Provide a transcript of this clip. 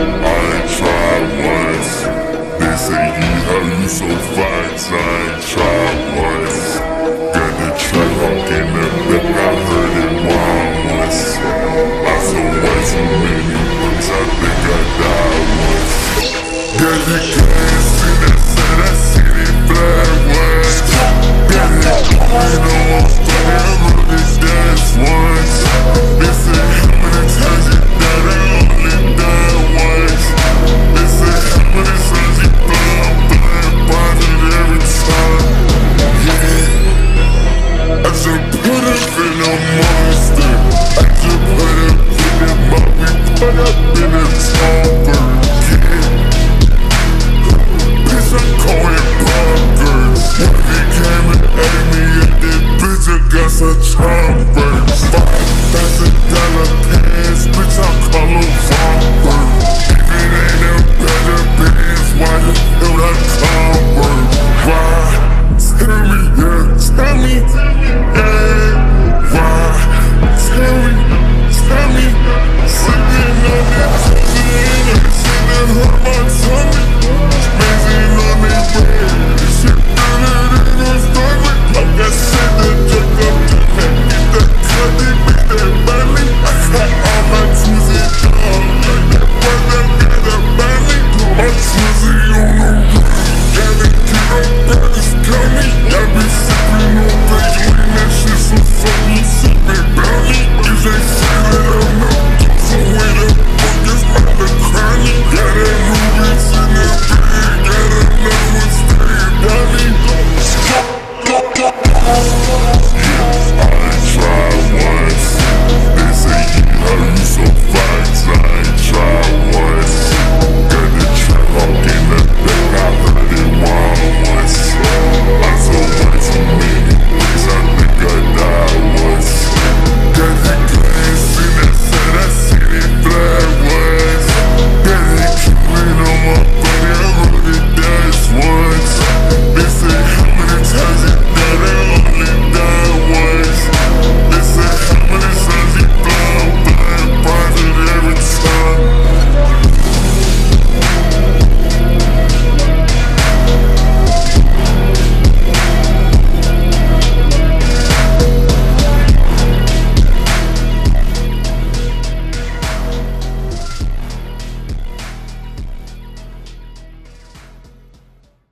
I tried once. They say, you how you so fine, trying, tried once. Got the Trackhawk in the back, I heard it whine once. I saw way too many books, I think I died once. Got the a trap.